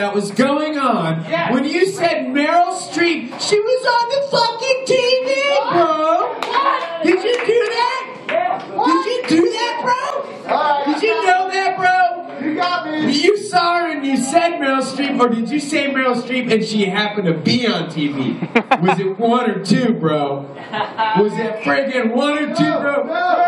that was going on Yeah. when you said Meryl Streep, she was on the fucking TV, bro. What? Did you do that? Did you do that, bro? Did you know that, bro? You got me. You saw her and you said Meryl Streep, or did you say Meryl Streep and she happened to be on TV? Was it one or two, bro? Was it friggin' one or two, bro?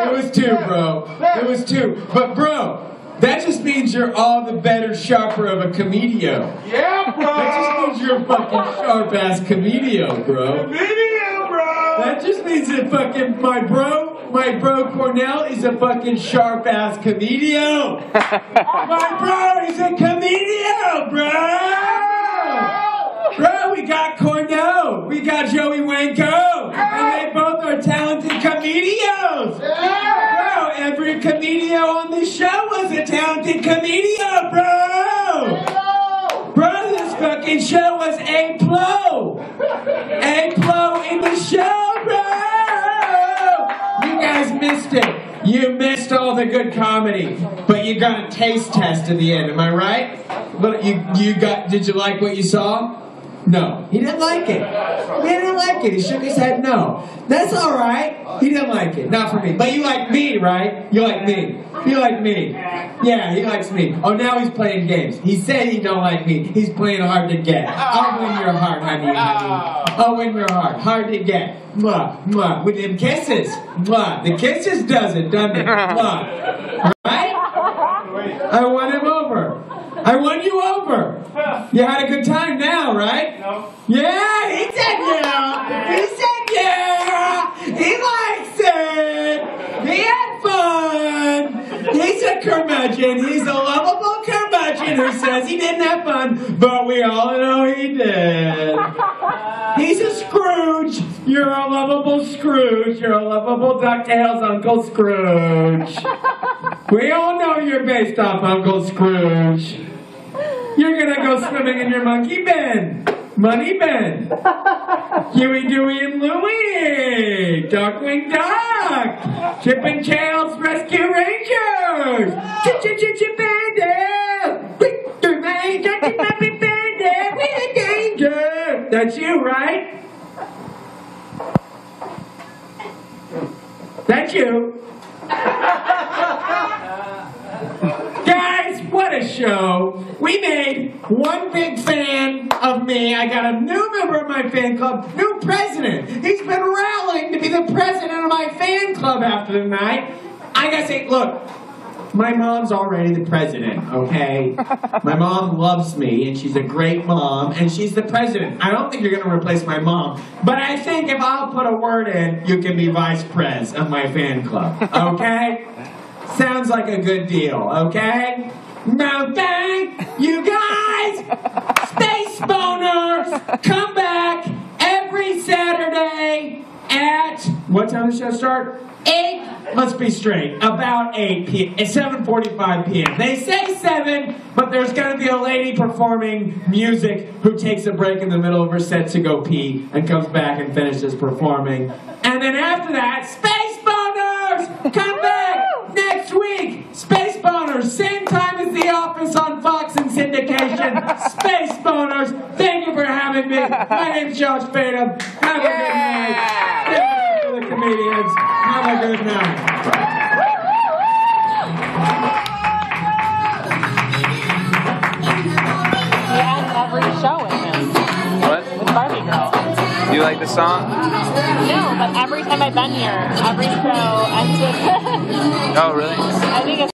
It was two, bro. It was two. But, bro, that just means you're all the better sharper of a comedio. Yeah, bro. That just means you're a fucking sharp ass comedio, bro. Video, bro. That just means that fucking my bro, my bro Cornell is a fucking sharp ass comedio. my bro is a comedio, bro. Bro, we got Cornell, we got Joey Wanko, and they both are talented comedios. Comedio on this show was a talented comedian, bro. Bro, this fucking show was A Plo. A Plo in the show, bro. You guys missed it. You missed all the good comedy, but you got a taste test at the end. Am I right? But you you got? Did you like what you saw? No, he didn't like it. He didn't like it. He shook his head. No, that's all right. He didn't like it. Not for me. But you like me, right? You like me. You like me. Yeah, he likes me. Oh, now he's playing games. He said he don't like me. He's playing hard to get. I'll win your heart, honey, honey. I'll win your heart. Hard to get. Mwah, mwah. With them kisses. Mwah. The kisses does it, doesn't it? Mwah. Right? I won him over. I won you over. You had a good time now, right? No. Yeah, he said yeah. He said yeah. He likes it. He had fun. He's a curmudgeon. He's a lovable curmudgeon who says he didn't have fun, but we all know he did. He's a Scrooge. You're a lovable Scrooge. You're a lovable DuckTales Uncle Scrooge. We all know you're based off Uncle Scrooge. You're gonna go swimming in your monkey bin. Money bin. Huey, Dewey, and Louie. Darkwing Duck. Chip and Tails Rescue Rangers. Chip, chip, chip, chip, bandit. Victor, man, Bandit. We're in danger. That's you, right? That's you. Guys, what a show! We made one big fan of me. I got a new member of my fan club, new president. He's been rallying to be the president of my fan club after tonight. I gotta say, look, my mom's already the president, okay? My mom loves me, and she's a great mom, and she's the president. I don't think you're gonna replace my mom, but I think if I'll put a word in, you can be vice pres of my fan club, okay? Sounds like a good deal, okay? Now, thank! Space Boners! Come back every Saturday at what time does the show start? 8. Let's be straight. About 8 p.m. It's 7:45 p.m. They say 7, but there's going to be a lady performing music who takes a break in the middle of her set to go pee and comes back and finishes performing. And then after that, Space Boners! Come back next week. Space Boners, same time as The Office on Fox and syndication. Space Boners, thank you for having me. My name's Josh Fadem. Have a good night. Thank you for the comedians. Have a good night. He ends every show with him, What? with Barbie Girl. Do you like the song? No, but every time I've been here, every show ends with. Oh, really? I think it's.